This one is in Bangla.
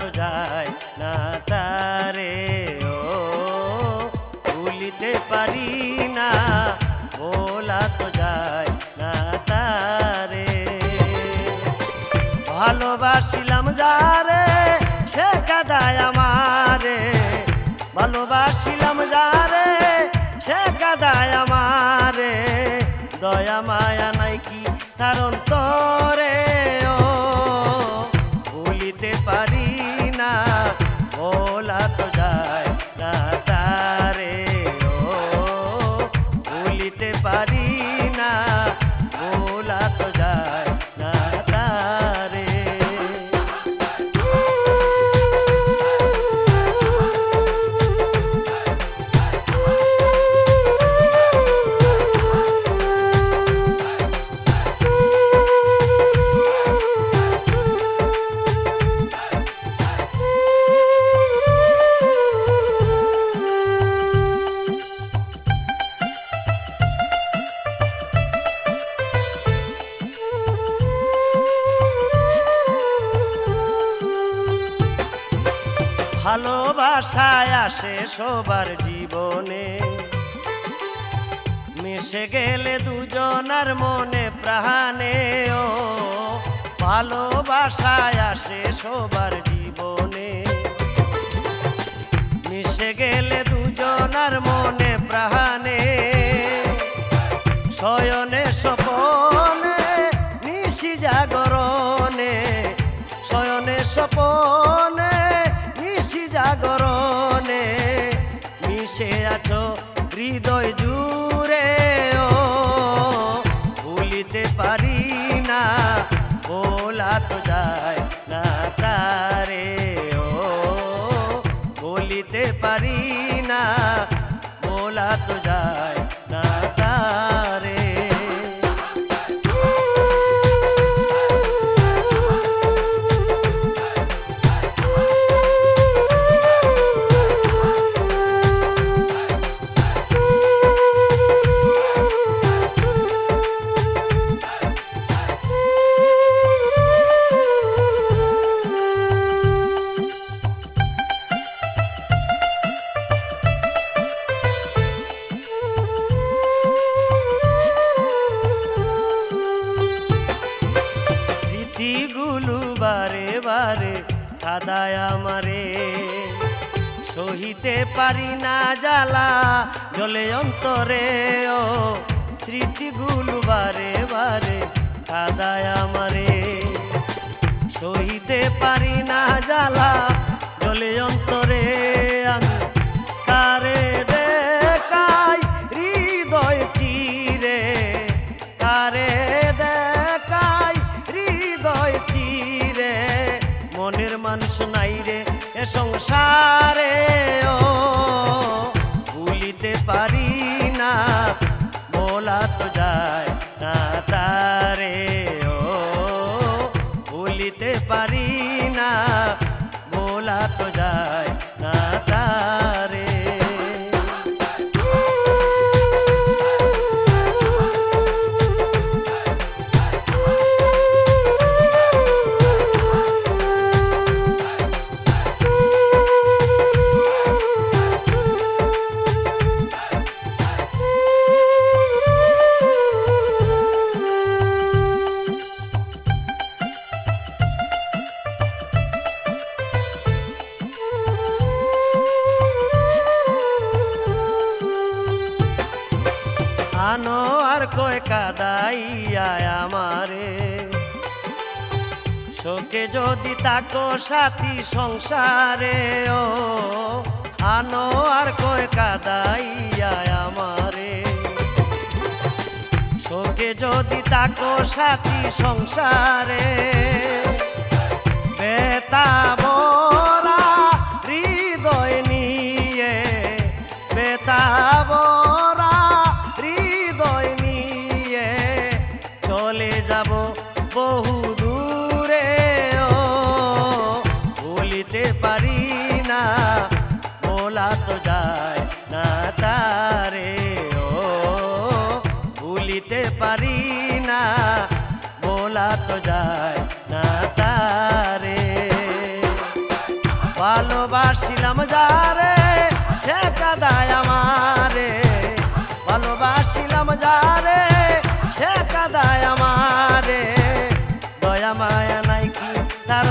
তো যায় না তারে ভালোবাসায় আসে সবার জীবনে। মিশে গেলে দুজনার মনে প্রাণে, ও ভালোবাসায় আসে সবার জীবনে। মিশে গেলে দুজনার মনে প্রাণে জাগরণে মিশে আছো হৃদয় জুড়ে ও ভুলিতে পারি না বলা তো যায় না। বারে কাদায় আমারে। সহিতে পারি না জ্বালা, জলে অন্তরে, ও স্মৃতিগুলো বারে বারে কাদায় আমারে। সহিতে পারি না জ্বালা যদি তাকো সাথী সংসারে, ও, আনো আর কয় কাদাইয়া আমারে। শোকে যদি তাকো সাথী সংসারে, বেতা চলে যাব বহু ভালোবাসিলাম যারে, সে কাদায় আমারে। ভালোবাসিলাম যারে, সে কাদায় আমারে। দয়া, মায়া নাই কি তার